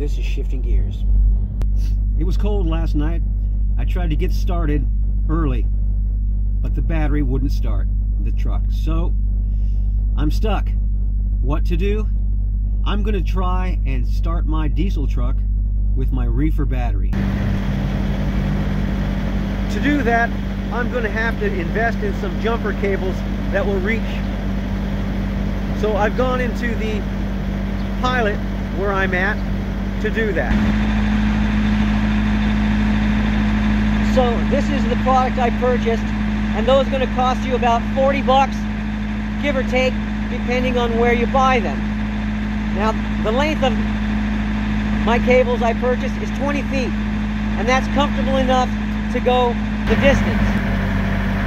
this is Shifting Gears. It was cold last night. I tried to get started early, but the battery wouldn't start the truck. So I'm stuck. What to do? I'm going to try and start my diesel truck with my reefer battery. To do that, I'm going to have to invest in some jumper cables that will reach. So I've gone into the pilot where I'm at to do that. So this is the product I purchased and those are going to cost you about 40 bucks, give or take, depending on where you buy them. Now, the length of my cables I purchased is 20 feet, and that's comfortable enough to go the distance.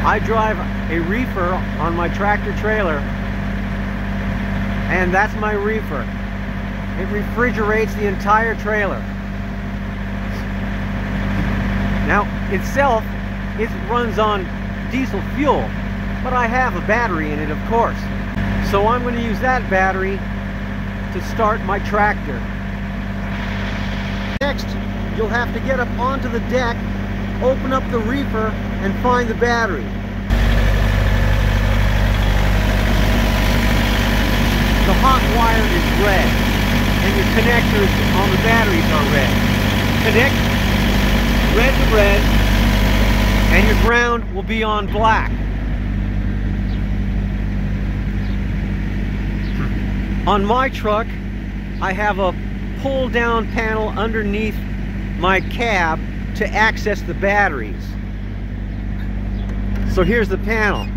I drive a reefer on my tractor trailer, and that's my reefer. It refrigerates the entire trailer. Now, itself, it runs on diesel fuel, but I have a battery in it, of course. So I'm going to use that battery to start my tractor. Next, you'll have to get up onto the deck, open up the reefer, and find the battery. The hot wire is red, and your connectors on the batteries are red. Connect red to red, and your ground will be on black. On my truck, I have a pull down panel underneath my cab to access the batteries. So here's the panel.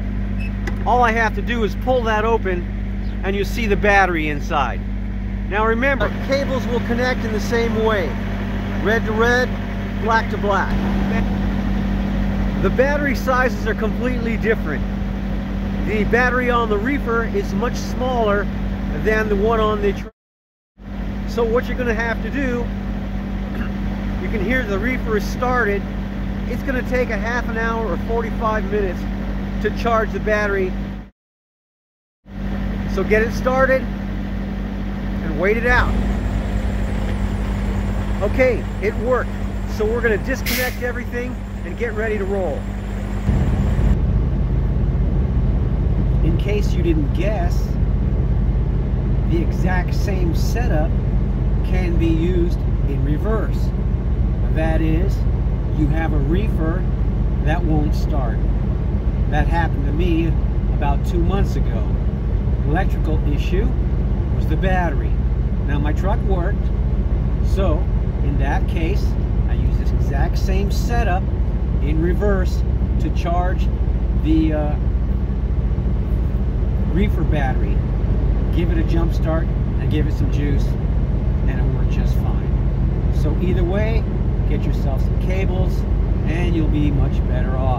All I have to do is pull that open and you see the battery inside. Now remember, cables will connect in the same way. Red to red, black to black. The battery sizes are completely different. The battery on the reefer is much smaller than the one on the So what you're going to have to do, you can hear the reefer is started. It's going to take a half an hour or 45 minutes to charge the battery. So get it started wait it out. Okay, it worked. So we're going to disconnect everything and get ready to roll. In case you didn't guess, the exact same setup can be used in reverse. That is, you have a reefer that won't start. That happened to me about two months ago. Electrical issue was the battery. Now my truck worked, so in that case, I use this exact same setup in reverse to charge the uh, reefer battery. Give it a jump start and give it some juice and it worked just fine. So either way, get yourself some cables and you'll be much better off.